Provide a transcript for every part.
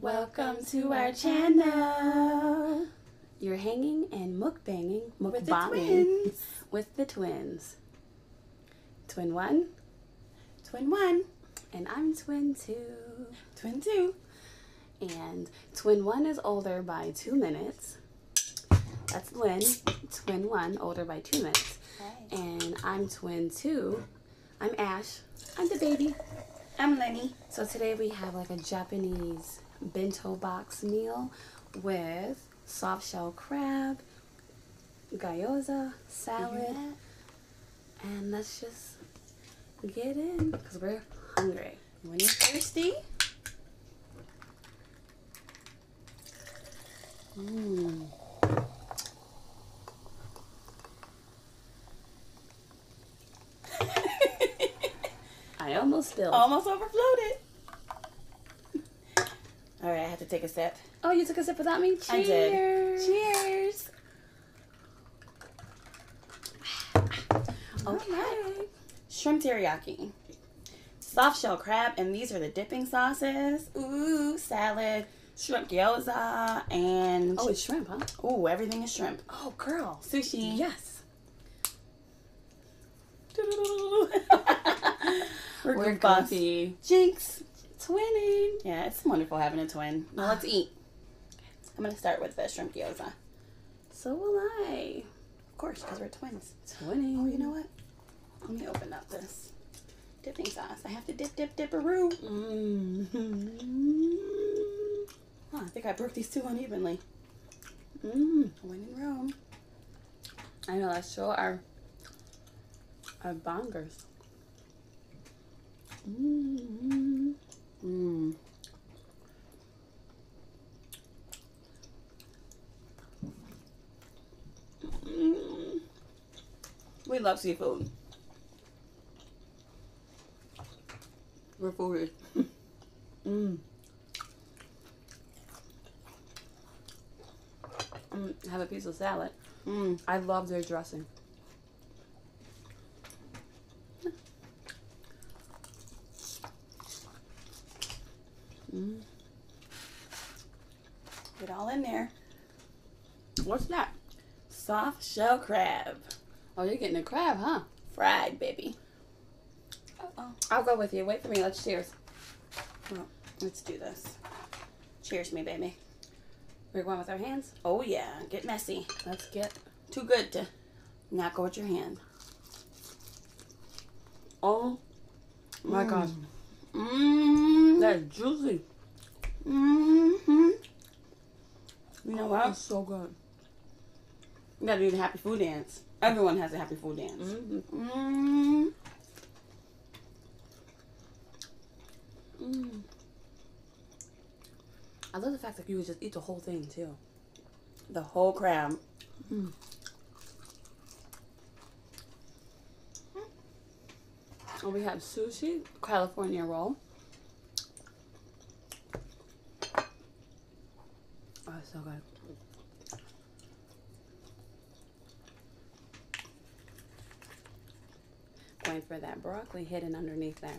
Welcome to our channel. You're hanging and mukbanging, With the mukbanging twins. with the twins. Twin one, Twin one, and I'm twin two. twin two. And twin one is older by two minutes. That's Lynn. Twin one, older by two minutes. And I'm twin two. I'm Ash. I'm the baby. I'm Lenny. So today we have like a Japanese bento box meal with soft shell crab, gyoza, salad, and let's just get in because we're hungry. When you're thirsty, Mm. I almost spilled. almost overflowed it. All right, I have to take a sip. oh, you took a sip without me? Cheers. I did. Cheers. Okay. Shrimp teriyaki, soft shell crab, and these are the dipping sauces. Ooh, salad, shrimp gyoza, and Oh, it's shrimp, huh? ooh, everything is shrimp. Oh, girl. Sushi. Yes. We're, We're goofy. Jinx. Twinning. Yeah, it's wonderful having a twin. Now let's eat. I'm gonna start with the shrimp gyoza. So will I. Of course, because we're twins. Twinning. Oh, you know what? Let me open up this dipping sauce. I have to dip, dip, dip a roux. Mm-hmm. Oh, I think I broke these two unevenly. Mm. When in Rome. I know. Let's show our our bongers. Mm. Mmm. Mm. We love seafood. We're foolish. mm. Mm, have a piece of salad. Mmm. I love their dressing. Mm. Get all in there. What's that? Soft shell crab. Oh, you're getting a crab, huh? Fried, baby. Uh-oh. I'll go with you. Wait for me. Let's cheers. Well, let's do this. Cheers, me baby. We're going with our hands. Oh, yeah. Get messy. Let's get. Too good to not go with your hand. Oh my Mm. gosh, Mmm. that's juicy. Mm-hmm. You know what? That's so good. You gotta do the happy food dance. Everyone has a happy food dance. Mm-hmm. Mmm. Mm. I love the fact that you would just eat the whole thing too. The whole crab. Mm. And we have sushi, California roll. Oh, so good. Going for that broccoli hidden underneath there.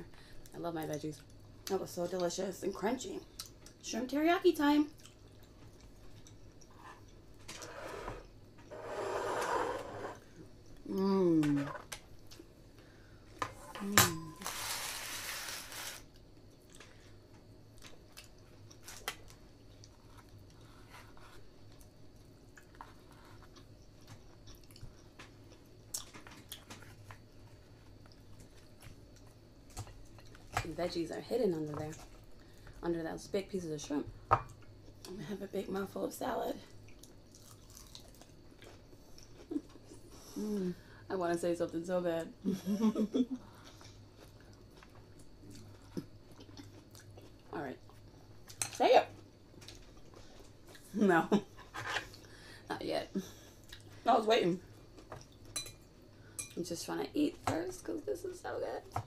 I love my veggies. That was so delicious and crunchy. Shrimp teriyaki time. Mmm. The veggies are hidden under there, under those big pieces of shrimp. I'm gonna have a big mouthful of salad. Mmm. I want to say something so bad. All right. Say it. No. Not yet. I was waiting. I'm just trying to eat first because this is so good.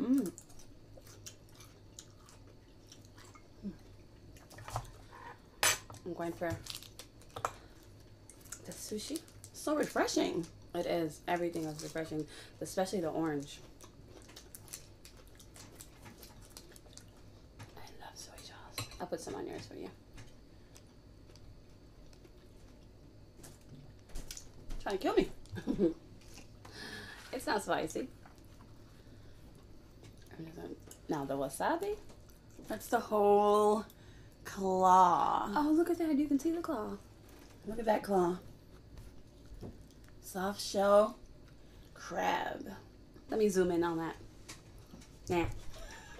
Mmm. I'm going for the sushi. So refreshing. It is. Everything is refreshing, especially the orange. I love I'll put some on yours for you. Trying to kill me. It's not spicy. Now the wasabi. That's the whole claw. Oh, look at that. You can see the claw. Look at that claw. Soft shell crab. Let me zoom in on that. Yeah.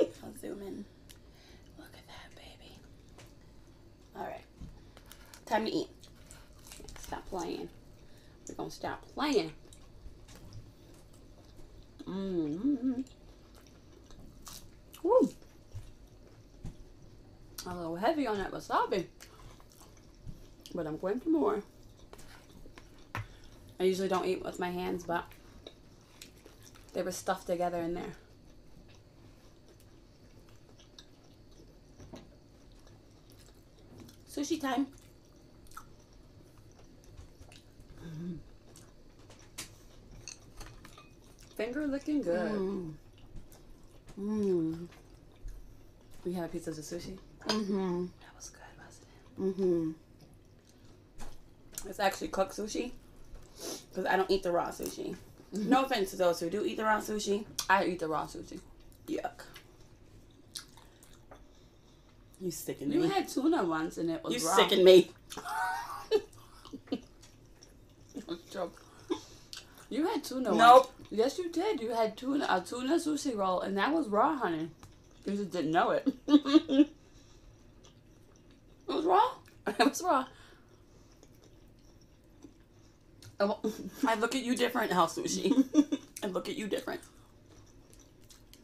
I'll zoom in. Look at that, baby. All right. Time to eat. Stop playing. We're gonna stop playing. Mm-hmm. Woo. A little heavy on that wasabi. But I'm going for more. I usually don't eat with my hands, but they were stuffed together in there. Sushi time. Finger looking good. Mmm. Mmm. We had a piece of the sushi. Mm-hmm. That was good, wasn't Mm-hmm. It's actually cooked sushi. Because I don't eat the raw sushi. No offense to those who do eat the raw sushi. I eat the raw sushi. Yuck. You You me. You had tuna once and it was you raw. me. You had tuna Nope. once. Yes, you did. You had tuna a tuna sushi roll, and that was raw, honey. You just didn't know it. it was raw. It was raw. I look at you different, house sushi. I look at you different.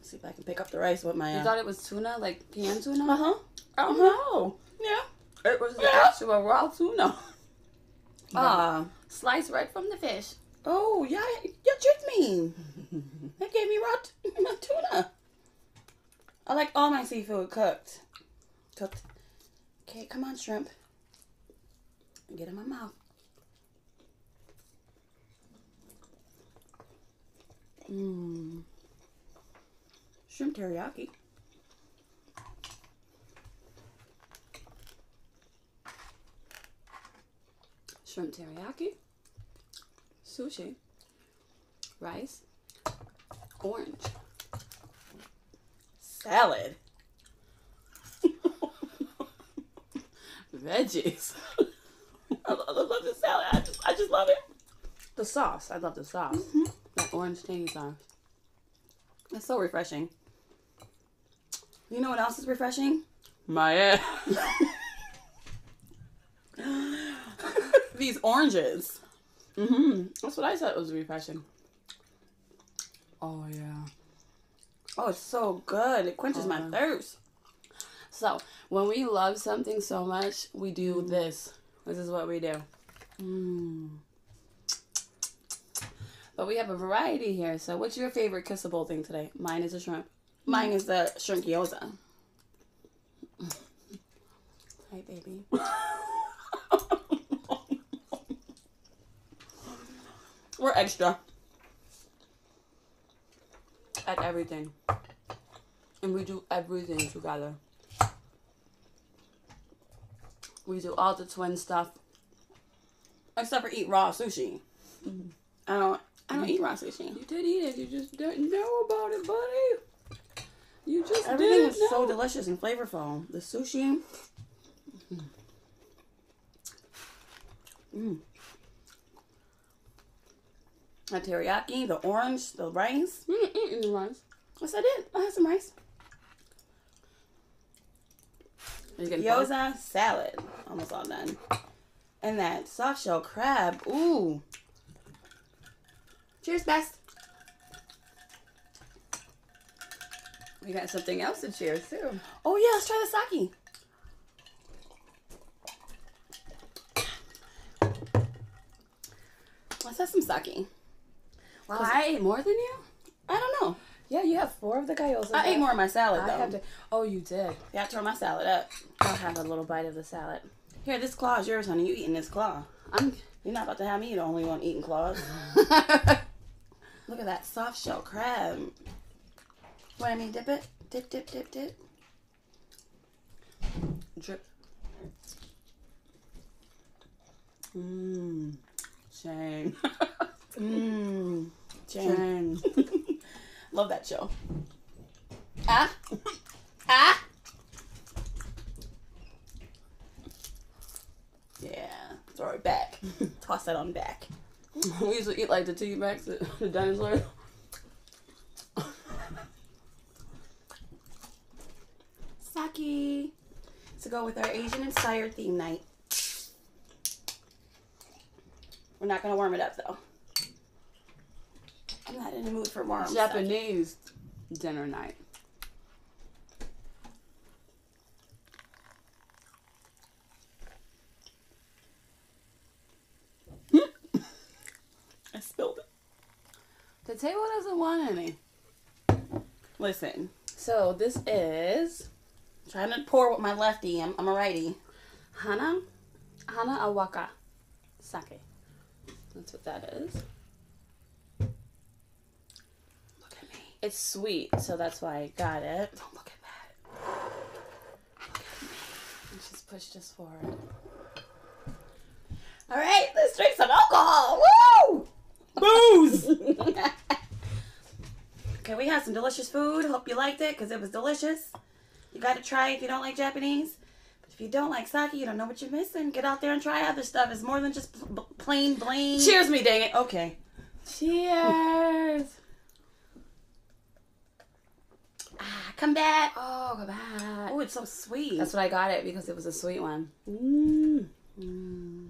see if I can pick up the rice with my. you Uh thought it was tuna, like canned tuna? Uh huh. Oh no! Yeah. It was the Yeah. actual raw tuna. Ah. Sliced right from the fish. Oh yeah. You tricked me. That gave me raw tuna. I like all my seafood cooked. Cooked. Okay, come on, shrimp. Get in my mouth. Mmm. Shrimp teriyaki. Shrimp teriyaki. Sushi. Rice. Orange. Salad. Veggies. I love, I love the salad. I just, I just love it. The sauce. I love the sauce. Mm-hmm. That orange tangy sauce. It's so refreshing. You know what else is refreshing? My ass. These oranges. Hmm That's what I said was refreshing. Oh yeah. Oh, it's so good. It quenches my Oh. thirst. So when we love something so much, we do this. This is what we do. Mm. But we have a variety here. So what's your favorite kissable thing today? Mine is a shrimp. Mine is the shrimp gyoza. Hi, baby. We're extra. At everything. And we do everything together. We do all the twin stuff. Except for eat raw sushi. I don't. I don't eat raw sushi. You did eat it. You just didn't know about it, buddy. You just Everything is know. so delicious and flavorful. The sushi. Mm. The teriyaki, the orange, the rice. Didn't any rice. Yes, I did. I had some rice. Getting both? Salad. Almost all done. And that soft shell crab. Ooh. Cheers, best. We got something else to cheers too. Oh yeah, let's try the sake. Let's have some sake. Well, I ate more than you. I don't know. Yeah, you have four of the gyoza. I ate more of my salad I though. had to. Oh, you did. Yeah, I tore my salad up. I'll have a little bite of the salad. Here, this claw is yours, honey. You eating this claw. I'm. You're not about to have me the only one eating claws. Look at that soft shell crab. What I mean, dip it. Dip, dip, dip, dip. Drip. Mmm. Shame. Mmm. Shame. Love that show. Ah. Ah. Yeah. Throw it back. Toss that on back. we used to eat like the tea bags, the, the dinosaurs. Sake. To go with our Asian inspired theme night. We're not gonna warm it up though. I'm not in the mood for sake. Japanese dinner night. I spilled it. The table doesn't want any. Listen, So this is I'm trying to pour with my lefty. I'm, I'm a righty. Hana Hana Awaka Sake. That's what that is. Look at me. It's sweet, so that's why I got it. Don't look at that. And she's pushed us forward. All right, let's drink some alcohol. Woo! Booze. okay, we had some delicious food. Hope you liked it because it was delicious. You got to try if you don't like Japanese. But if you don't like sake, you don't know what you're missing. Get out there and try other stuff. It's more than just pl- b- plain bling. Cheers me, dang it. Okay. Cheers. Ah, come back. Oh, go back. Oh, it's so sweet. That's what I got it because it was a sweet one. Mm. Mm.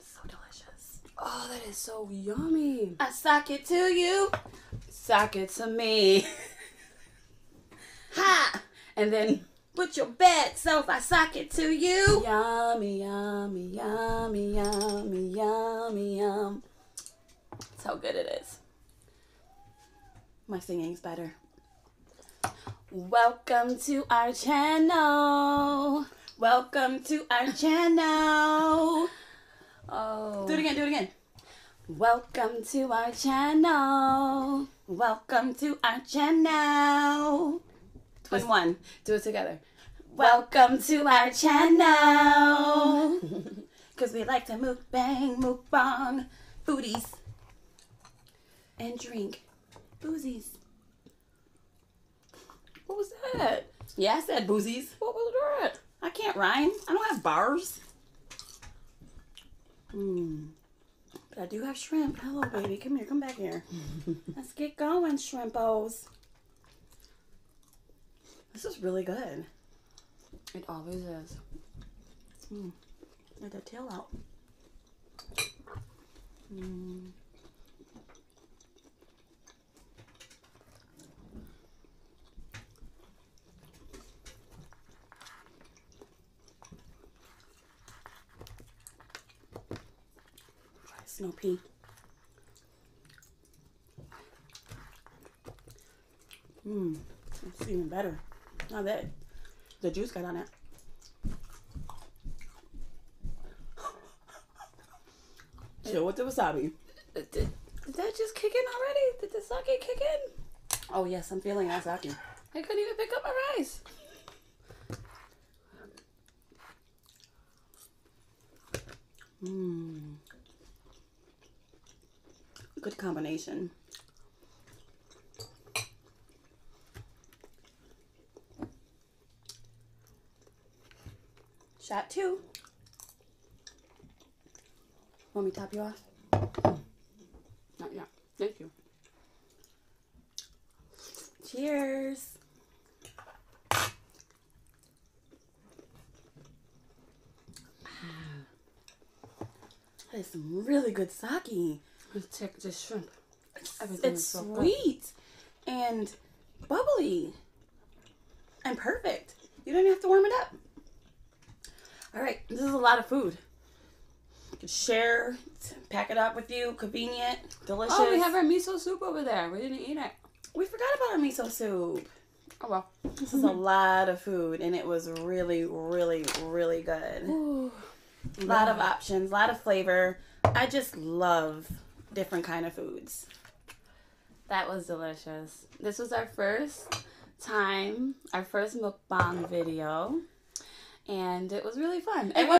So delicious. Oh, that is so yummy. I suck it to you. Suck it to me. Ha! And then Put your bed so if I suck it to you. yummy, yummy, yummy, yummy, yummy, yum. That's how good it is. My singing's better. Welcome to our channel. Welcome to our channel. Oh. Do it again, do it again. Welcome to our channel. Welcome to our channel. 21. Do it together. Welcome to our channel. Because we like to mukbang, mukbang, booties, and drink boozies. What was that? Yeah, I said boozies. What was that? I can't rhyme. I don't have bars. Mm. But I do have shrimp. Hello, baby. Come here. Come back here. Let's get going, shrimpos. This is really good. It always is. Let that tail out. Mm. Snow pea. Mmm, it's even better. Now that the juice got on it. Chill with the wasabi. Did, did, did that just kick in already? Did the sake kick in? Oh yes, I'm feeling that sake. I couldn't even pick up my rice. Mmm. Good combination. Shot two. Want me to top you off? Not yet. Thank you. Cheers. That is some really good sake. Take this shrimp. It's, Everything it's is so good. sweet and bubbly and perfect. You don't even have to warm it up. All right, this is a lot of food. You can share, pack it up with you, convenient, delicious. Oh, we have our miso soup over there. We didn't eat it. we forgot about our miso soup. Oh well. This is a lot of food, and it was really, really, really good. Ooh. A lot of options, a lot of flavor. I just love different kind of foods. That was delicious. This was our first time, our first mukbang video. and it was really fun. It And